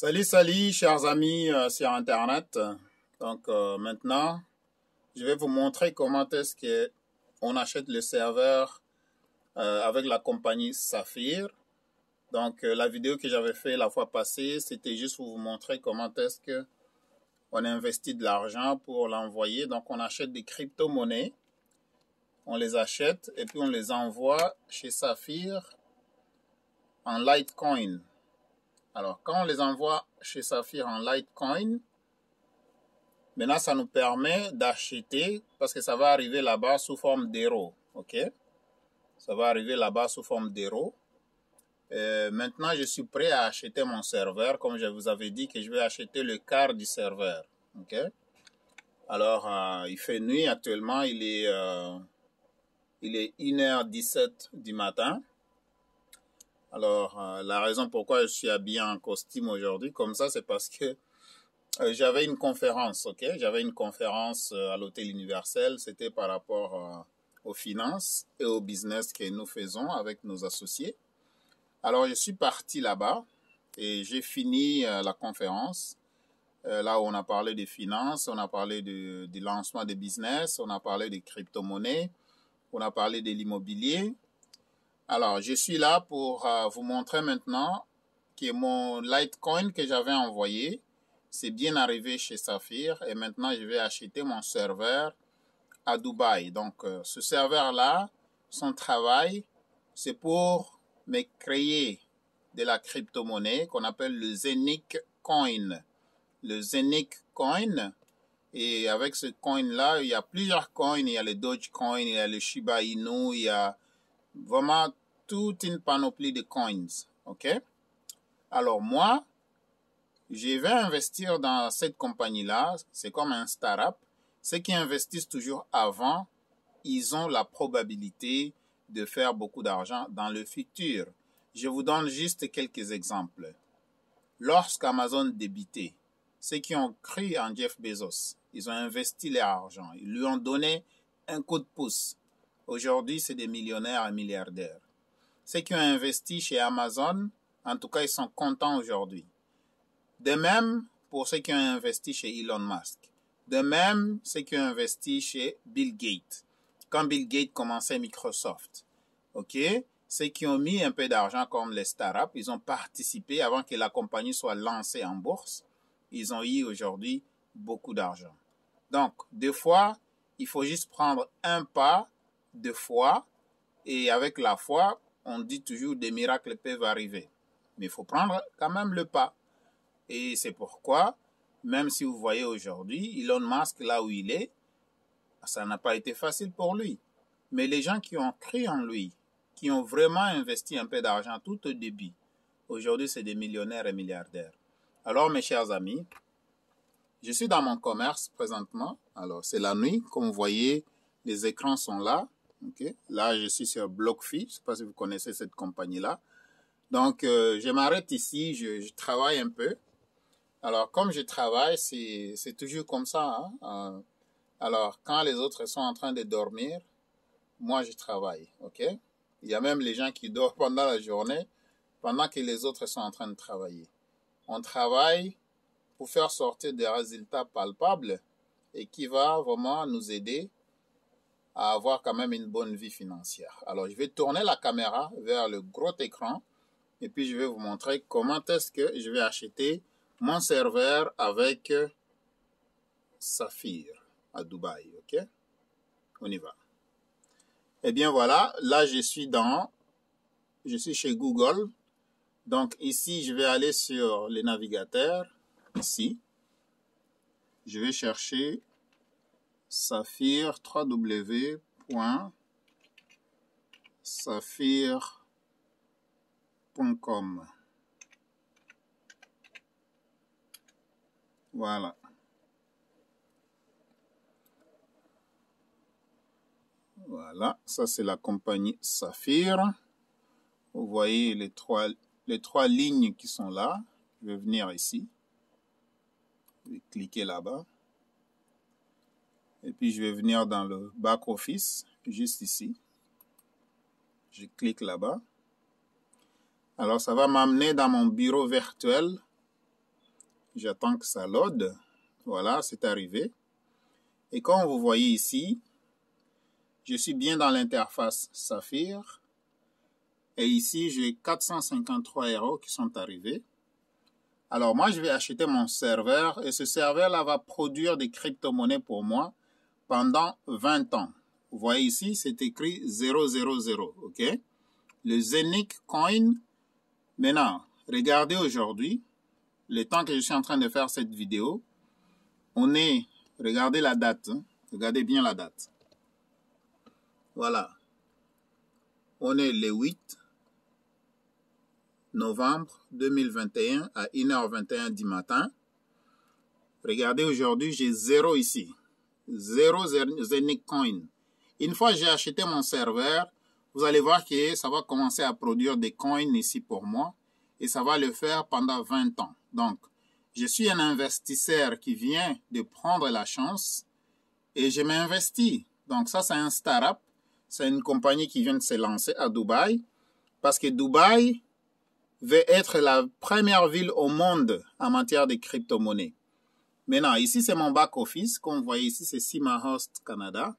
Salut, salut, chers amis euh, sur Internet. Donc euh, maintenant, je vais vous montrer comment est-ce que on achète le serveur euh, avec la compagnie Saphir. Donc la vidéo que j'avais fait la fois passée, c'était juste pour vous montrer comment est-ce que on investit de l'argent pour l'envoyer. Donc on achète des crypto-monnaies, on les achète et puis on les envoie chez Saphir en Litecoin. Alors, quand on les envoie chez Saphir en Litecoin, maintenant, ça nous permet d'acheter, parce que ça va arriver là-bas sous forme d'euros, ok? Ça va arriver là-bas sous forme d'euros. Euh, maintenant, je suis prêt à acheter mon serveur, comme je vous avais dit que je vais acheter le quart du serveur, ok? Alors, euh, il fait nuit actuellement, il est, euh, il est 1h17 du matin. Alors, euh, la raison pourquoi je suis habillé en costume aujourd'hui, comme ça, c'est parce que euh, j'avais une conférence, ok? J'avais une conférence euh, à l'Hôtel Universel. C'était par rapport aux finances et au business que nous faisons avec nos associés. Alors, je suis parti là-bas et j'ai fini la conférence. là on a parlé des finances, on a parlé du lancement des business, on a parlé des crypto-monnaies, on a parlé de l'immobilier, alors, je suis là pour euh, vous montrer maintenant que mon Litecoin que j'avais envoyé, c'est bien arrivé chez Saphir et maintenant je vais acheter mon serveur à Dubaï. Donc, euh, ce serveur-là, son travail, c'est pour me créer de la crypto-monnaie qu'on appelle le Zenic Coin. Le Zenic Coin, et avec ce coin-là, il y a plusieurs coins. Il y a le Dogecoin, il y a le Shiba Inu, il y a vraiment toute une panoplie de coins. OK? Alors moi, je vais investir dans cette compagnie-là. C'est comme un startup. Ceux qui investissent toujours avant, ils ont la probabilité de faire beaucoup d'argent dans le futur. Je vous donne juste quelques exemples. Lorsqu'Amazon débitait, ceux qui ont cru en Jeff Bezos, ils ont investi leur argent, ils lui ont donné un coup de pouce. Aujourd'hui, c'est des millionnaires et milliardaires. Ceux qui ont investi chez Amazon, en tout cas, ils sont contents aujourd'hui. De même, pour ceux qui ont investi chez Elon Musk. De même, ceux qui ont investi chez Bill Gates. Quand Bill Gates commençait Microsoft. OK? Ceux qui ont mis un peu d'argent comme les startups, ils ont participé avant que la compagnie soit lancée en bourse. Ils ont eu aujourd'hui beaucoup d'argent. Donc, des fois, il faut juste prendre un pas de foi et avec la foi, on dit toujours des miracles peuvent arriver. Mais il faut prendre quand même le pas. Et c'est pourquoi, même si vous voyez aujourd'hui, Elon Musk là où il est, ça n'a pas été facile pour lui. Mais les gens qui ont cru en lui, qui ont vraiment investi un peu d'argent tout au début, aujourd'hui c'est des millionnaires et milliardaires. Alors mes chers amis, je suis dans mon commerce présentement. Alors c'est la nuit, comme vous voyez, les écrans sont là. Là, je suis sur BlockFi. Je ne sais pas si vous connaissez cette compagnie-là. Donc, euh, je m'arrête ici. Je, travaille un peu. Alors, comme je travaille, c'est toujours comme ça. Hein. Euh, alors, quand les autres sont en train de dormir, moi, je travaille. OK? Il y a même les gens qui dorment pendant la journée, pendant que les autres sont en train de travailler. On travaille pour faire sortir des résultats palpables et qui va vraiment nous aider à avoir quand même une bonne vie financière. Alors, je vais tourner la caméra vers le gros écran et puis je vais vous montrer comment est-ce que je vais acheter mon serveur avec Saphir à Dubaï. OK? On y va. Eh bien voilà, là je suis dans, je suis chez Google. Donc ici, je vais aller sur les navigateurs, ici. Je vais chercher Saphir, www.saphir.com. Voilà. Voilà, ça c'est la compagnie Saphir. Vous voyez les trois, les trois lignes qui sont là. Je vais venir ici. Je vais cliquer là-bas. Et puis, je vais venir dans le back office, juste ici. Je clique là-bas. Alors, ça va m'amener dans mon bureau virtuel. J'attends que ça load. Voilà, c'est arrivé. Et comme vous voyez ici, je suis bien dans l'interface Saphir. Et ici, j'ai 453 euros qui sont arrivés. Alors moi, je vais acheter mon serveur et ce serveur-là va produire des crypto-monnaies pour moi pendant 20 ans. Vous voyez ici, c'est écrit 000, ok? Le Zenic Coin. Maintenant, regardez aujourd'hui, le temps que je suis en train de faire cette vidéo, on est, regardez la date, hein. regardez bien la date. Voilà. On est le 8 novembre 2021 à 1h21 du matin. Regardez aujourd'hui, j'ai zéro ici. Zéro Zenic Coin. Une fois j'ai acheté mon serveur, vous allez voir que ça va commencer à produire des coins ici pour moi et ça va le faire pendant 20 ans. Donc, je suis un investisseur qui vient de prendre la chance et je m'investis. Donc ça, c'est un startup. C'est une compagnie qui vient de se lancer à Dubaï parce que Dubaï veut être la première ville au monde en matière de crypto-monnaies. Maintenant, ici, c'est mon back-office. Comme vous voyez ici, c'est SimaHost Canada.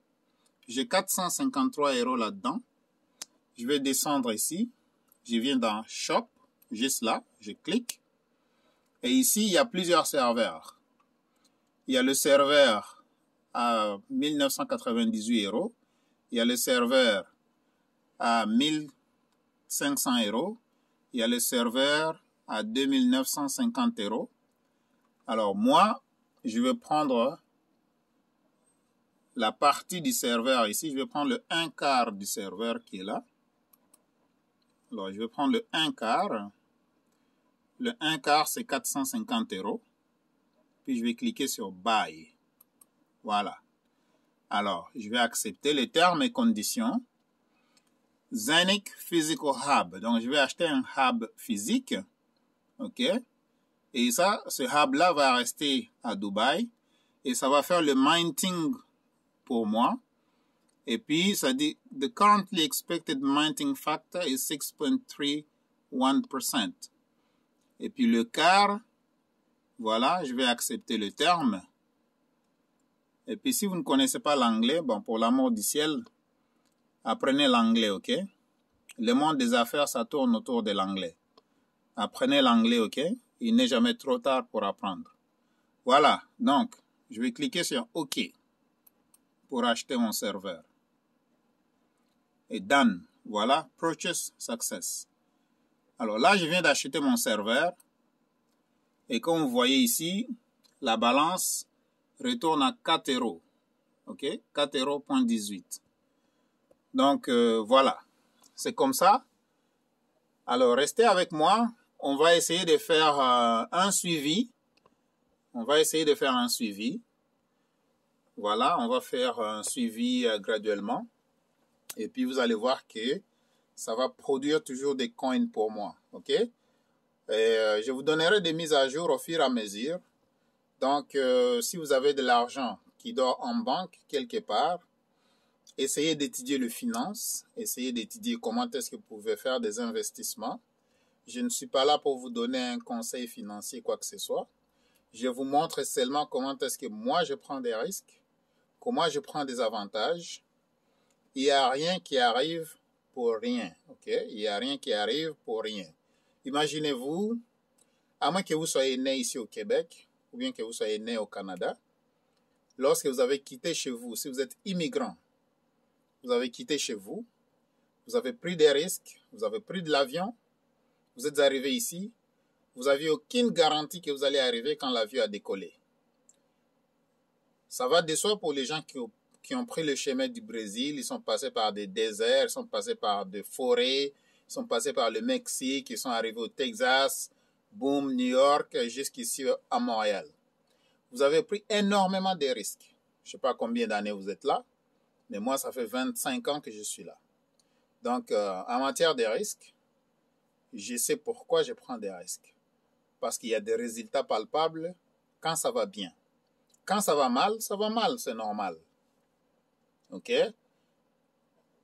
J'ai 453 euros là-dedans. Je vais descendre ici. Je viens dans Shop, juste là. Je clique. Et ici, il y a plusieurs serveurs. Il y a le serveur à 1998 euros. Il y a le serveur à 1500 euros. Il y a le serveur à 2950 euros. Alors moi, je vais prendre la partie du serveur ici. Je vais prendre le 1 quart du serveur qui est là. Alors, je vais prendre le 1 quart. Le 1 quart, c'est 450 euros. Puis, je vais cliquer sur Buy. Voilà. Alors, je vais accepter les termes et conditions. Zenic Physical Hub. Donc, je vais acheter un hub physique. OK? Et ça, ce hub-là va rester à Dubaï. Et ça va faire le minting pour moi. Et puis, ça dit, the currently expected minting factor is 6.31%. Et puis le quart, voilà, je vais accepter le terme. Et puis si vous ne connaissez pas l'anglais, bon, pour l'amour du ciel, apprenez l'anglais, ok? Le monde des affaires, ça tourne autour de l'anglais. Apprenez l'anglais, ok? Il n'est jamais trop tard pour apprendre. Voilà, donc, je vais cliquer sur OK pour acheter mon serveur. Et done. Voilà, purchase success. Alors là, je viens d'acheter mon serveur. Et comme vous voyez ici, la balance retourne à 4 euros. OK 4 euros. Donc, euh, voilà. C'est comme ça. Alors, restez avec moi. On va essayer de faire euh, un suivi. On va essayer de faire un suivi. Voilà, on va faire un suivi euh, graduellement. Et puis, vous allez voir que ça va produire toujours des coins pour moi. OK? Et euh, je vous donnerai des mises à jour au fur et à mesure. Donc, si vous avez de l'argent qui dort en banque quelque part, essayez d'étudier le finance, essayez d'étudier comment est-ce que vous pouvez faire des investissements. Je ne suis pas là pour vous donner un conseil financier, quoi que ce soit. Je vous montre seulement comment est-ce que moi je prends des risques comment je prends des avantages. Il n'y a rien qui arrive pour rien. ok? Il n'y a rien qui arrive pour rien. Imaginez-vous, à moins que vous soyez né ici au Québec, ou bien que vous soyez né au Canada, lorsque vous avez quitté chez vous, si vous êtes immigrant, vous avez quitté chez vous, vous avez pris des risques, vous avez pris de l'avion, vous êtes arrivé ici, vous n'aviez aucune garantie que vous allez arriver quand l'avion a décollé. Ça va de soi pour les gens qui ont, pris le chemin du Brésil. Ils sont passés par des déserts, ils sont passés par des forêts, ils sont passés par le Mexique, ils sont arrivés au Texas, boom, New York, jusqu'ici à Montréal. Vous avez pris énormément de risques. Je ne sais pas combien d'années vous êtes là, mais moi, ça fait 25 ans que je suis là. Donc, euh, en matière de risques, je sais pourquoi je prends des risques. Parce qu'il y a des résultats palpables quand ça va bien. Quand ça va mal, ça va mal, c'est normal. OK?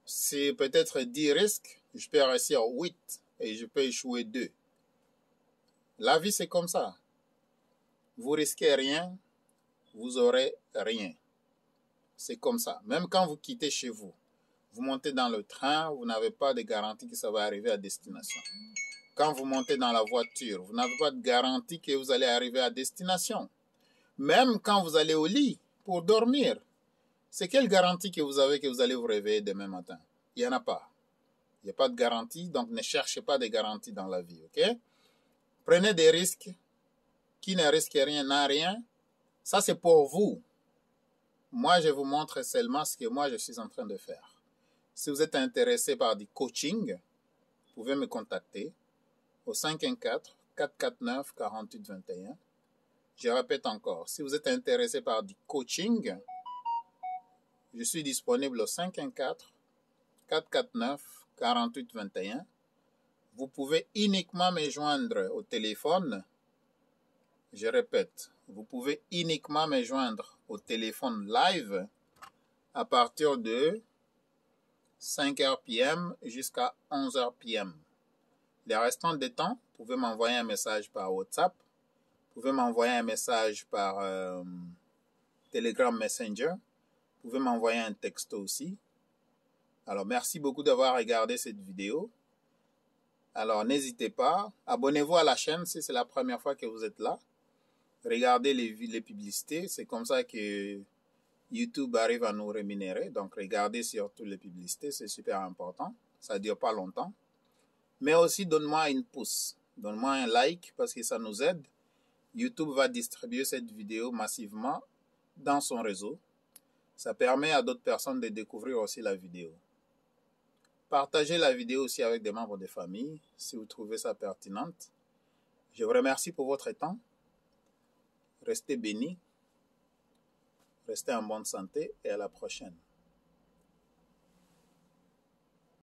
C'est peut-être 10 risques, je peux réussir 8 et je peux échouer 2. La vie, c'est comme ça. vous risquez rien, vous aurez rien. C'est comme ça. Même quand vous quittez chez vous, vous montez dans le train, vous n'avez pas de garantie que ça va arriver à destination. Quand vous montez dans la voiture, vous n'avez pas de garantie que vous allez arriver à destination. Même quand vous allez au lit pour dormir, c'est quelle garantie que vous avez que vous allez vous réveiller demain matin? Il n'y en a pas. Il n'y a pas de garantie, donc ne cherchez pas de garantie dans la vie, ok? Prenez des risques. Qui ne risque rien n'a rien. Ça, c'est pour vous. Moi, je vous montre seulement ce que moi, je suis en train de faire. Si vous êtes intéressé par du coaching, vous pouvez me contacter au 514-449-4821. Je répète encore, si vous êtes intéressé par du coaching, je suis disponible au 514-449-4821. Vous pouvez uniquement me joindre au téléphone. Je répète, vous pouvez uniquement me joindre au téléphone live à partir de 5h PM jusqu'à 11h PM. Les restants des temps, vous pouvez m'envoyer un message par WhatsApp, vous pouvez m'envoyer un message par euh, Telegram Messenger, vous pouvez m'envoyer un texto aussi. Alors, merci beaucoup d'avoir regardé cette vidéo. Alors, n'hésitez pas, abonnez-vous à la chaîne si c'est la première fois que vous êtes là. Regardez les, les publicités, c'est comme ça que YouTube arrive à nous rémunérer. Donc, regardez surtout les publicités, c'est super important. Ça ne dure pas longtemps. Mais aussi, donne-moi une pouce. Donne-moi un like parce que ça nous aide. YouTube va distribuer cette vidéo massivement dans son réseau. Ça permet à d'autres personnes de découvrir aussi la vidéo. Partagez la vidéo aussi avec des membres de famille si vous trouvez ça pertinente. Je vous remercie pour votre temps. Restez bénis. Restez en bonne santé et à la prochaine.